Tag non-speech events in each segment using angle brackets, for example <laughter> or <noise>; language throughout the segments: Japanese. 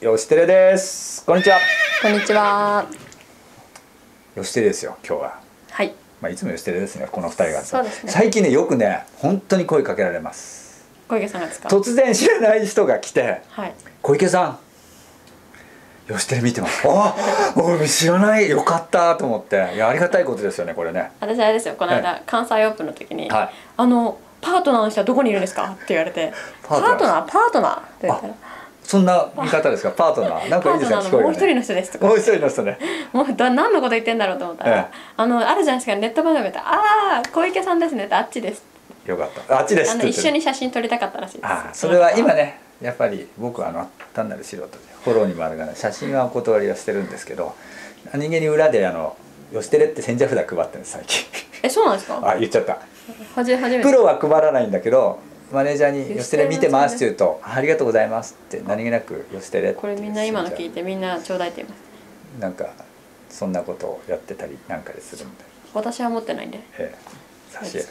よしテレですこんにちはこんにちは。よしテレですよ今日ははい。まあいつもよしテレですねこの二人がそうですね最近ねよくね本当に声かけられます小池さんがですか？突然知らない人が来てはい。小池さんよしテレ見てますあ俺知らないよかったと思っていやありがたいことですよねこれね私あれですよ。この間、は関西オープンの時に、はいあのパートナーの人はどこにいるんですか？って言われて、パートナーパートナーパートナーって言ったら。そんな見方ですか？パートナー？<laughs> なんかいいですねパートナー聞こえるね。のもう一人の人ですとか。もう一人の人ね。もうだ何のこと言ってんだろうと思ったら、ええ。あのあるじゃないですかネット番組で「ああ小池さんですね」ってあっちですよかった。あっちですあの一緒に写真撮りたかったらしいです。ああそれは今ねやっぱり僕はあの単なる素人でフォローにもあるがら写真はお断りはしてるんですけど何気に裏であの「よしテレ」って千社札配ってるんです最近。えそうなんですか？<laughs> あ言っちゃった。はじ初めて。プロは配らないんだけどマネージャーに「よしよしテレ見てます」って言うと「あありがとうございます」って何気なく「よしテレ」ってこれみんな今の聞いてみんなちょうだいって言います。なんかそんなことをやってたりなんかでするんで、私は持ってないんで。ええ、差し入れ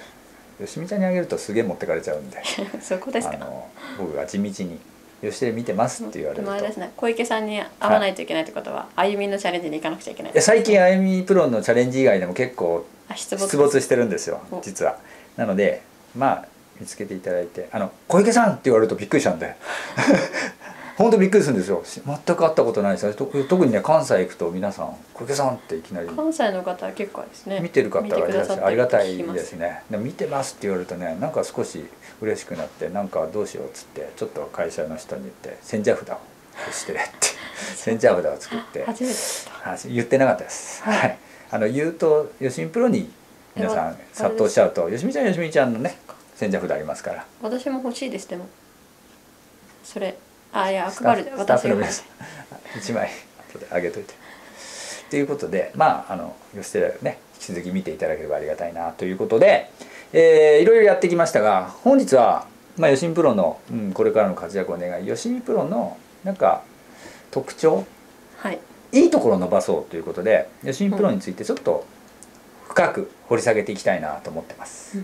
よしみちゃんにあげるとすげえ持ってかれちゃうんで。<laughs> そこですか？あの僕が地道に「よしテレ見てます」って言われでると。ですね小池さんに会わないといけないってことは、あゆみのチャレンジに行かなくちゃいけない。いや最近あゆみプロのチャレンジ以外でも結構あ出没してるんですよお。実は。なのでまあ見つけていただいて「あの小池さん!」って言われるとびっくりしたんで。<laughs> 本当びっくりするんですよ。し全く会ったことないです。よ特特にね関西行くと皆さん「小池さん!」っていきなり関西の方は結構ですね。見てる方がいらっしゃるありがたいですね。ねでも見てますって言われるとねなんか少し嬉しくなってなんかどうしようっつってちょっと会社の人に言って千社札をしてって。<laughs> 千社札を作って。初めて言ってなかったです。はい。はい。あの言うとよしみプロに皆さんえ殺到しちゃうとよしみちゃんよしみちゃんのね千社札ありますから。私も欲しいですでも。それ。あいや配る。私が欲しいフの皆さん。一枚後であげといて。ということでまああのよしテレね引き続き見ていただければありがたいなということで、えーいろいろやってきましたが本日はまあよしみプロの、うん、これからの活躍を願い。よしみプロのなんか特徴？はい。いいところを伸ばそうということで吉見プロについてちょっと深く掘り下げていきたいなと思ってます、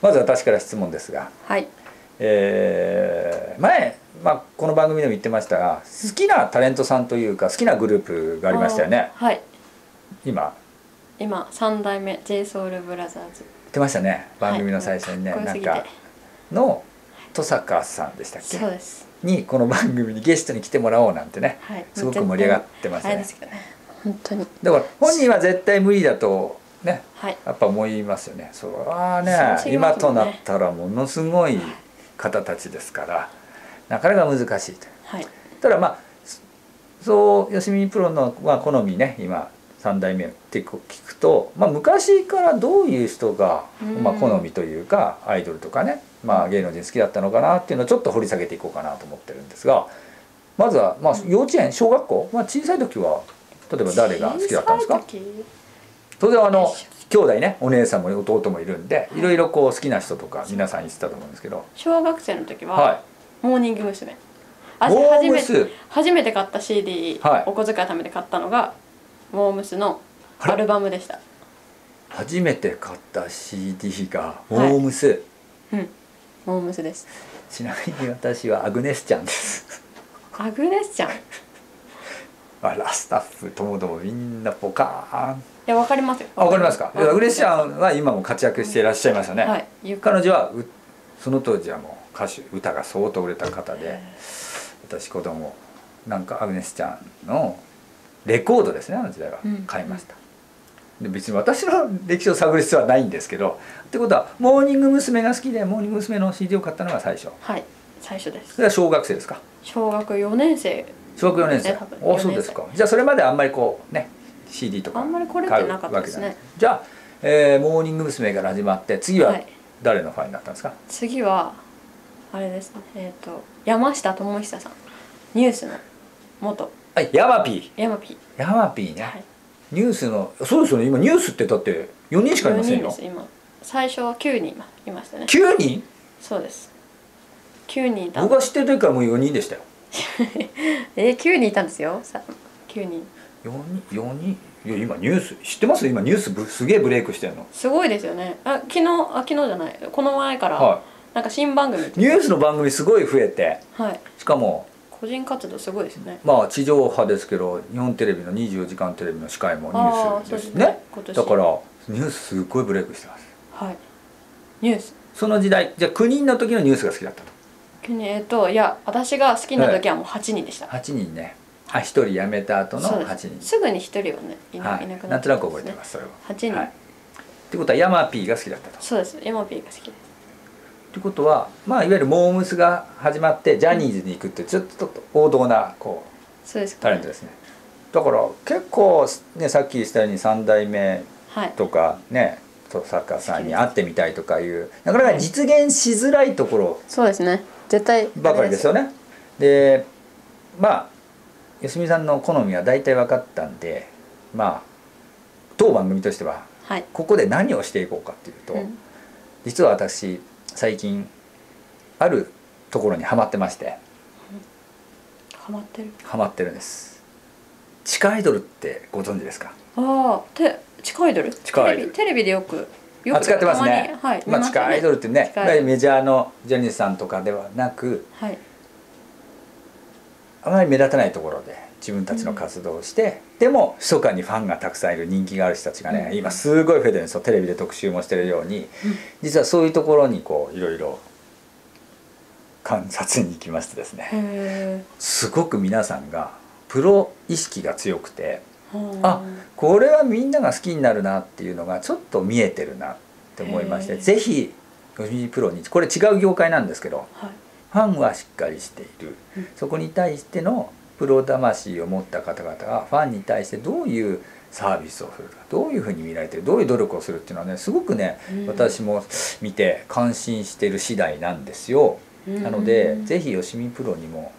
まず私から質問ですが、はい。えー前、まあ、この番組でも言ってましたが好きなタレントさんというか好きなグループがありましたよね。はい。今。今三代目 j ソ u l b r o t h e r 言ってましたね。番組の最初にね、はい。なんかの登坂さんでしたっけ？そうです。にこの番組にゲストに来てもらおうなんてね。はい。すごく盛り上がってますけどね。本当に。だから本人は絶対無理だとね。はい。やっぱ思いますよね。それはね。そうすぎま今となったらものすごい方たちですからなかなか難しいと。はい。ただまあそう吉見プロの、まあ、好みね。今3代目って聞くと、まあ、昔からどういう人が、うん。まあ、好みというかアイドルとかね、まあ、芸能人好きだったのかなっていうのをちょっと掘り下げていこうかなと思ってるんですがまずは、まあ、幼稚園小学校、まあ、小さい時は例えば誰が好きだったんですか？当然あの兄弟ねお姉さんも弟もいるんでい。ろいろこう好きな人とか皆さん言ってたと思うんですけど。小学生の時は、はモーニング娘。あ初めて初めて買った CD、はい。お小遣い貯めて買ったのがモームスのアルバムでした。い初めて買った CD が「モはい。ームス」うん。モームスです。ちなみに私はアグネスちゃんです。アグネスちゃん？いあらスタッフともどもみんなポカーン。やわかりますよ。あわかりますか？い。やアグネスちゃんは今も活躍していらっしゃいますよね、はい。彼女はうその当時はもう歌手歌が相当売れた方で私子供なんかアグネスちゃんのレコードですねあの時代は。うん。買いました、で別に私の歴史を探る必要はないんですけどってことはモーニング娘。が好きでモーニング娘。の CD を買ったのが最初。はい最初です。それは小学生ですか？小学4年生。小学4年生。ねそうですか。じゃあそれまであんまりこうね CD とかあんまりこれってなかったですね。わけじゃあ、えーモーニング娘。から始まって次ははい。誰のファンになったんですか、次はあれですね。えっ、と山下智久さん。ニュースの元。はいヤマピヤマピーヤマピーね、はい。ニュースのそうですよね。今ニュースってだって4人しかいません4人よ最初は9人いましたね。9人？そうです9人いた僕が知ってる時からもう4人でしたよ。<laughs> えー、9人いたんですよ？さ9人。4人？4人？いや今ニュース知ってます？今ニュースぶすげえブレイクしてるの。すごいですよね。あ昨日あ昨日じゃない。この前から、はなんか新番組ニュースの番組すごい増えて。はい。しかも個人活動すごいですね。まあ地上波ですけど日本テレビの24時間テレビの司会もニュースですね。ね。今年。だからニュースすっごいブレイクしてます。はい。ニュース。その時代じゃあ9人の時のニュースが好きだったと。国えっといや私が好きな時はもう8人でした、8人ね。あ1人辞めた後のそう8です。人。すぐに1人はねいな,、はい。い、なくななんとなく覚えてますそれは。8人。はい。ってことはヤマピーが好きだったと。そうです。エモピーが好きです。ってことはまあいわゆるモームスが始まってジャニーズに行くってちょっと王道なこうそうです。タレントですね。だから結構ねさっき言ったように3代目はい。とかねと作家さんに会ってみたいとかいうなかなか実現しづらいところそうですね。絶対ばかりですよね。でまあ吉見さんの好みは大体分かったんでまあ当番組としてははい、ここで何をしていこうかっていうと、うん。実は私最近あるところにはまってまして。ハマってる。ハマってるんです地下アイドルってご存知ですか？ああて地下アイドル？地下アイドル。テレビテレビでよくよあ使ってますね。はいまあ、地下アイドルってねメジャーのジャニーズさんとかではなくはい。あまり目立たないところで自分たちの活動をして、でも密かにファンがたくさんいる人気がある人たちがね、うん。今すごい増えてるんですよ。テレビで特集もしてるように、実はそういうところにこういろいろ観察に行きましてですね。へすごく皆さんがプロ意識が強くてえあこれはみんなが好きになるなっていうのがちょっと見えてるなって思いましてへー。ぜひ吉見プロにこれ違う業界なんですけどはい。ファンはしっかりしている、うん。そこに対してのプロ魂を持った方々がファンに対してどういうサービスをするかどういうふうに見られてるどういう努力をするっていうのはねすごくね、うん。私も見て感心してる次第なんですよ。うん。なのでぜひ吉見プロにも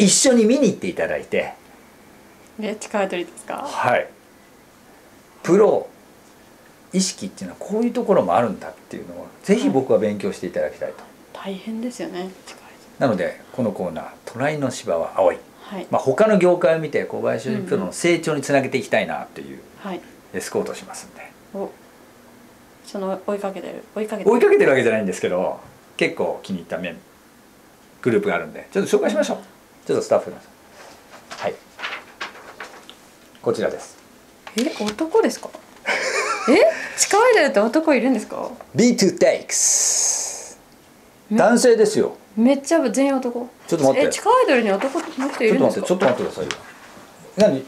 一緒に見に行っていただいて。で地下アイドルですか？はい。プロ意識っていうのはこういうところもあるんだっていうのをぜひ僕は勉強していただきたいと。大変ですよねなのでこのコーナー「隣の芝は青い」はい、まあ、他の業界を見て小林プロの成長につなげていきたいなっていうはい。エスコートしますんで。おその追いかけてる追いかけてる。追いかけてるわけじゃないんですけど結構気に入った面グループがあるんでちょっと紹介しましょうちょっとスタッフのはい。こちらです。え男ですか？え？地下アイドルって男いるんですか？B2 Takes め男性ですよ。めっちゃ全員男。ちょっと待って。え地下アイドルに男の人いちょっとるんですか？待ってちょっと待ってくださいよ。何？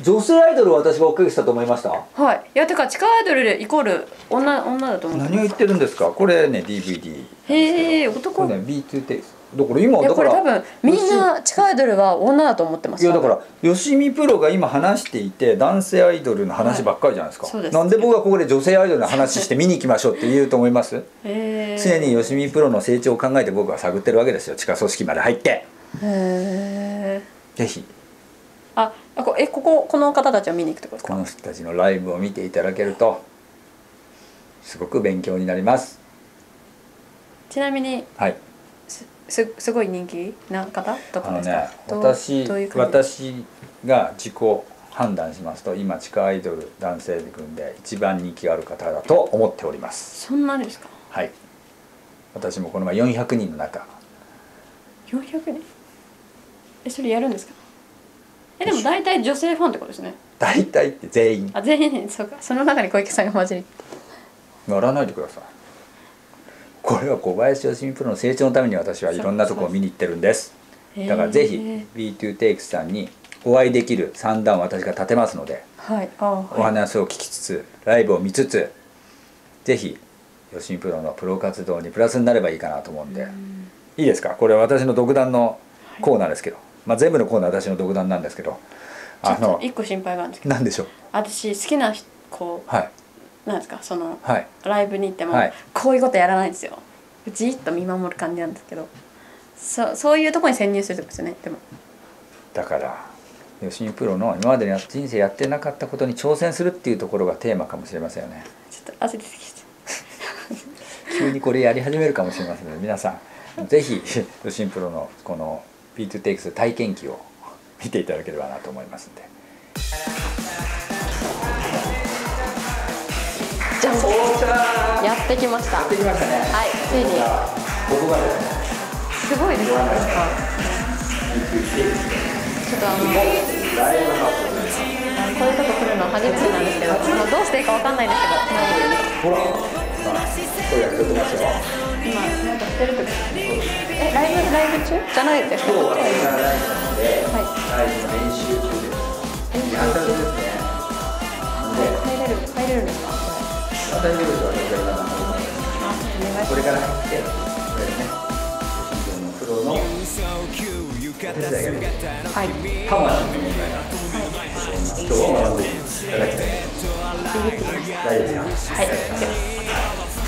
女性アイドルを私が追っかけてたと思いました？はい。いやてか地下アイドルでイコール女女だと思って何を言ってるんですか？これね DVD へえこ男、れね B2 Takes だから今だからこれ多分みんな地下アイドルは女だと思ってますいやだから吉見プロが今話していて男性アイドルの話ばっかりじゃないですか、はいなんで僕がここで女性アイドルの話して見に行きましょうって言うと思います。<laughs> 常に吉見プロの成長を考えて僕は探ってるわけですよ地下組織まで入って。へえぜひ。ああこえこここの方たちを見に行くってことですか。この人たちのライブを見ていただけるとすごく勉強になります。ちなみにはいすすすごい人気な方とかですか、ね私私が自己判断しますと今地下アイドル男性軍で一番人気がある方だと思っております。そんなにですか？はい。私もこの前400人の中。400人？えそれやるんですか？えでも大体女性ファンってことですね。大体って全員。あ全員？そうか。その中に小池さんが混じり。やらないでくださいこれは小林よしみプロの成長のために私はいろんなとこを見に行ってるんです。だからぜひへー B2 テイクスさんにお会いできる算段を私が立てますのではい。あおはい。話を聞きつつライブを見つつぜひ吉見プロのプロ活動にプラスになればいいかなと思うんで。いいですか？これは私の独断のコーナーですけど、まあ、全部のコーナーは私の独断なんですけど。あの一個心配があるんですけど。なんでしょう？私好きな人こはい、うなんですか？そのはい、ライブに行っても、はい。こういうことやらないんですよ。じっと見守る感じなんですけど。そそういうところに潜入するってことですよねでも。だから吉見プロの今までの人生やってなかったことに挑戦するっていうところがテーマかもしれませんよね。ちょっと焦りすぎて <laughs> 急にこれやり始めるかもしれませんので皆さん。ぜひ吉見プロのこの B2 テイクス体験記を見ていただければなと思いますんでじゃあおー来やってきました。やってきましたね。はいついに。ここがですね。すごいですねちょっとあのこういうとこ来るの初めてなんですけど、まあ、どうしていいかわかんないんですけど、ほら、まあ、声が聞こえてますよ。今なんかしてるってえライブライブ中？じゃないですか。今日はライブなので、はい。ライブの練習中です。リハーサルですね。入れる入れるんですか？また大丈夫ですよ、レギュラーなので。あお願いこれから入って、これね、新庄のプロのお手伝いができる。はい魂の問題が、今日は学んでいただきたい。大丈夫ですか。はい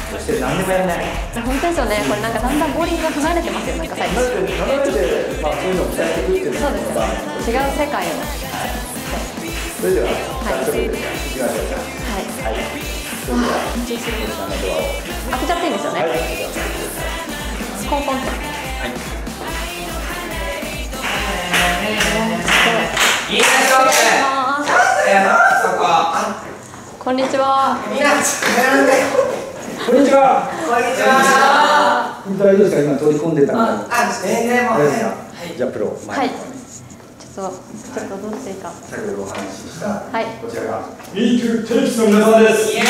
そして何でもやらない。本当ですよねこれなんかだんだんボーリングが離れてますよなんか最近離れて、離れて、まあ、そういうのを伝えていくっていうのそうですよが、違う世界をそれでは、い早速ですね、行きましょうか。はい開けちゃっていいんですよね、はい。コンコンといいでしょうね。あそこ。んにちはみんな。こんにちは。こんにちは。大丈夫ですか、今取り込んでたの。あ、全然もう。じゃあ、プロ、はいちょっとちょっとどうしていいか先ほどお話しした、はいこちらが。 B2takes の皆さんです。イエーイ。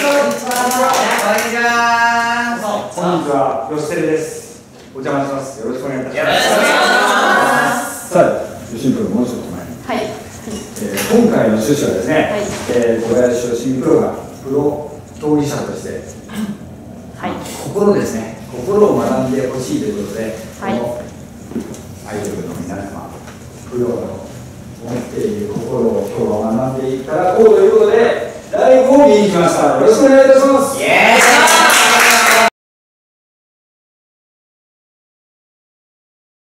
こんにちは。本日はよしテレです。お邪魔します。よろしくお願いいたしよろます。しくお願いします。さあ、吉井プロ、もうちょっと前に。はいえー今回の趣旨はですね、はいえー小林芳美プロがプロ競技者としてはい心ですね心を学んでほしいということで、はいこのアイドルの皆様プロの持っている心を今日は学んでいただこうということでライブを見に来ましたよろしくお願いいたします。